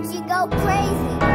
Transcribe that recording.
you go crazy.